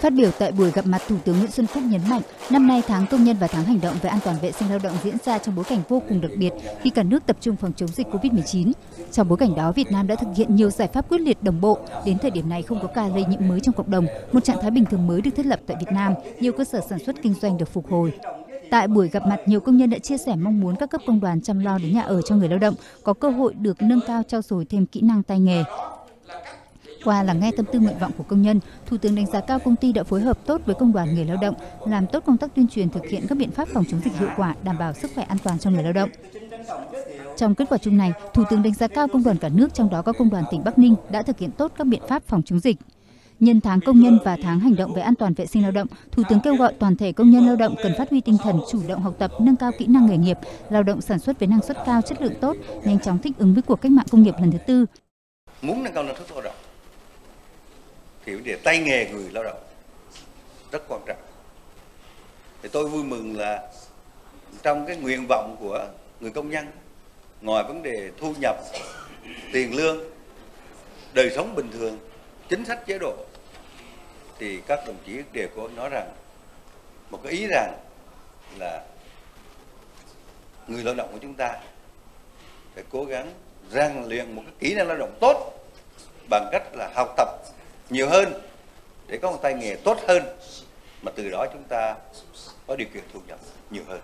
Phát biểu tại buổi gặp mặt, Thủ tướng Nguyễn Xuân Phúc nhấn mạnh, năm nay tháng công nhân và tháng hành động về an toàn vệ sinh lao động diễn ra trong bối cảnh vô cùng đặc biệt khi cả nước tập trung phòng chống dịch COVID-19. Trong bối cảnh đó, Việt Nam đã thực hiện nhiều giải pháp quyết liệt đồng bộ. Đến thời điểm này không có ca lây nhiễm mới trong cộng đồng, một trạng thái bình thường mới được thiết lập tại Việt Nam, nhiều cơ sở sản xuất kinh doanh được phục hồi. Tại buổi gặp mặt, nhiều công nhân đã chia sẻ mong muốn các cấp công đoàn chăm lo đến nhà ở cho người lao động, có cơ hội được nâng cao trao dồi thêm kỹ năng tay nghề. Qua là nghe tâm tư nguyện vọng của công nhân, Thủ tướng đánh giá cao công ty đã phối hợp tốt với công đoàn người lao động, làm tốt công tác tuyên truyền thực hiện các biện pháp phòng chống dịch hiệu quả, đảm bảo sức khỏe an toàn cho người lao động. Trong kết quả chung này, Thủ tướng đánh giá cao công đoàn cả nước, trong đó có công đoàn tỉnh Bắc Ninh đã thực hiện tốt các biện pháp phòng chống dịch. Nhân tháng công nhân và tháng hành động về an toàn vệ sinh lao động, Thủ tướng kêu gọi toàn thể công nhân lao động cần phát huy tinh thần chủ động học tập, nâng cao kỹ năng nghề nghiệp, lao động sản xuất với năng suất cao, chất lượng tốt, nhanh chóng thích ứng với cuộc cách mạng công nghiệp lần thứ tư. Muốn nâng cao năng suất lao động thì vấn đề tay nghề người lao động rất quan trọng. Thì tôi vui mừng là trong cái nguyện vọng của người công nhân ngoài vấn đề thu nhập, tiền lương, đời sống bình thường, chính sách chế độ thì các đồng chí đều có nói rằng một cái ý rằng là người lao động của chúng ta phải cố gắng rèn luyện một cái kỹ năng lao động tốt bằng cách là học tập nhiều hơn để có một tay nghề tốt hơn mà từ đó chúng ta có điều kiện thu nhập nhiều hơn.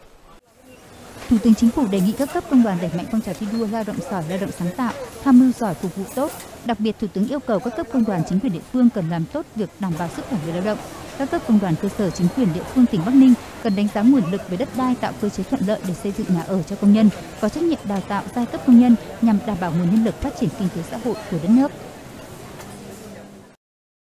Thủ tướng Chính phủ đề nghị các cấp công đoàn đẩy mạnh phong trào thi đua lao động giỏi, lao động sáng tạo, tham mưu giỏi, phục vụ tốt. Đặc biệt, Thủ tướng yêu cầu các cấp công đoàn chính quyền địa phương cần làm tốt việc đảm bảo sức khỏe người lao động. Các cấp công đoàn cơ sở chính quyền địa phương tỉnh Bắc Ninh cần đánh giá nguồn lực về đất đai tạo cơ chế thuận lợi để xây dựng nhà ở cho công nhân, có trách nhiệm đào tạo giai cấp công nhân nhằm đảm bảo nguồn nhân lực phát triển kinh tế xã hội của đất nước.